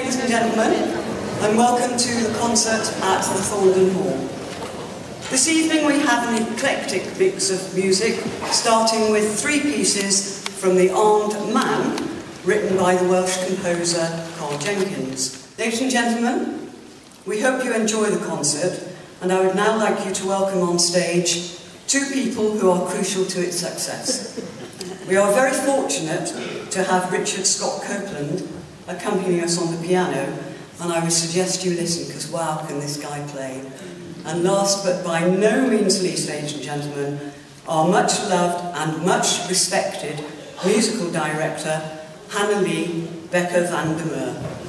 ladies and gentlemen, and welcome to the concert at the Thornden Hall. This evening we have an eclectic mix of music, starting with three pieces from The Armed Man, written by the Welsh composer Karl Jenkins. Ladies and gentlemen, we hope you enjoy the concert, and I would now like you to welcome on stage two people who are crucial to its success. We are very fortunate to have Richard Scott Copeland accompanying us on the piano, and I would suggest you listen, because wow, can this guy play. And last but by no means least, ladies and gentlemen, our much loved and much respected musical director, Hannah Lee Becker van der Meer.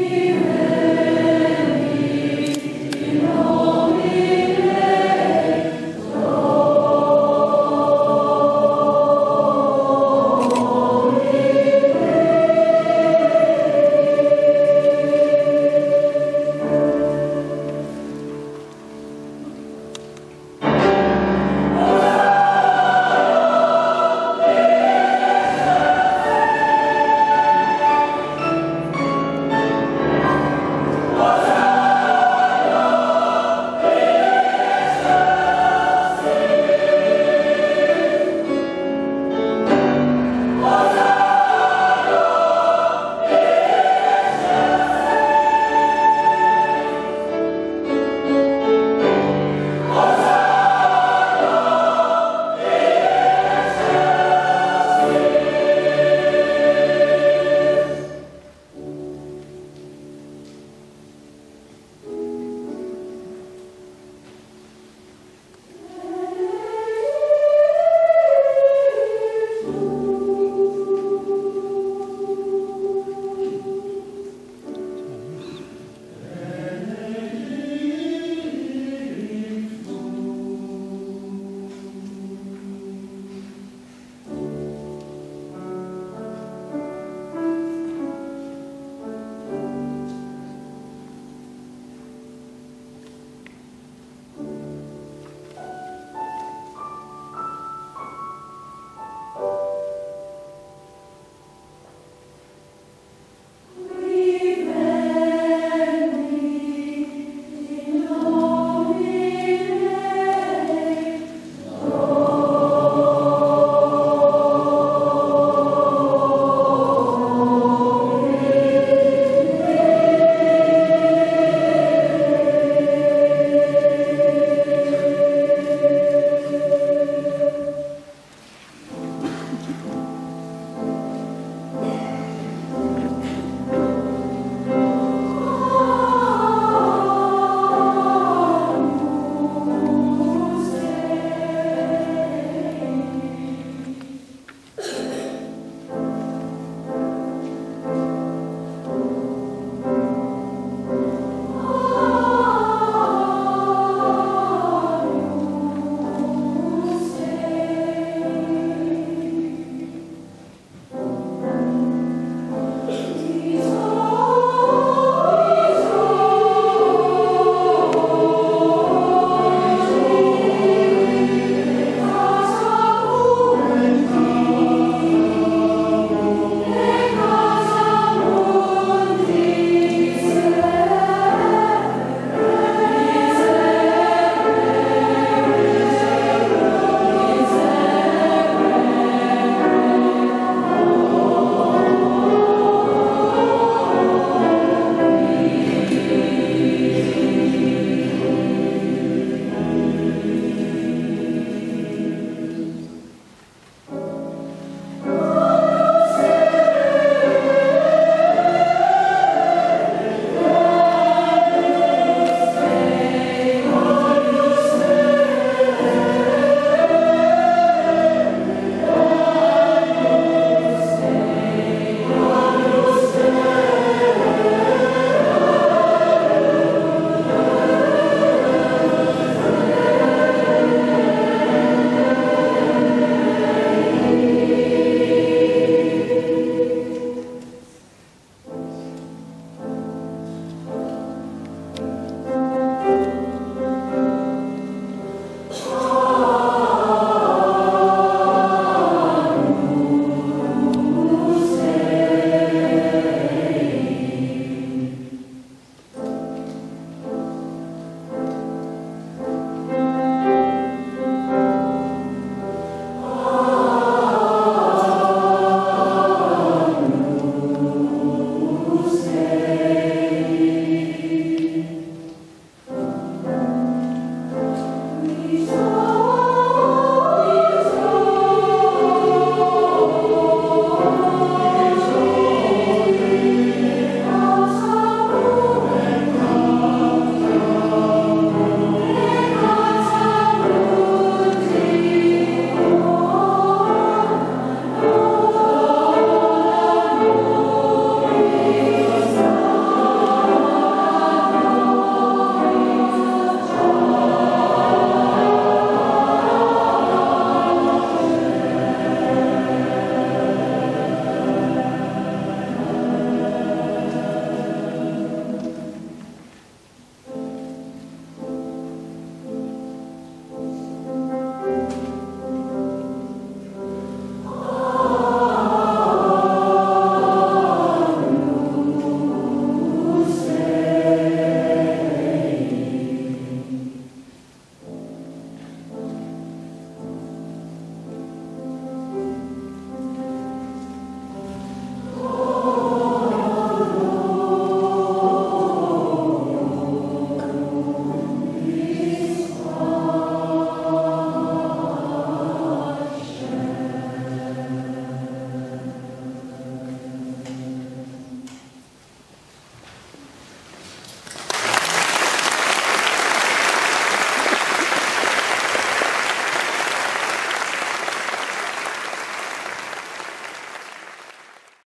you.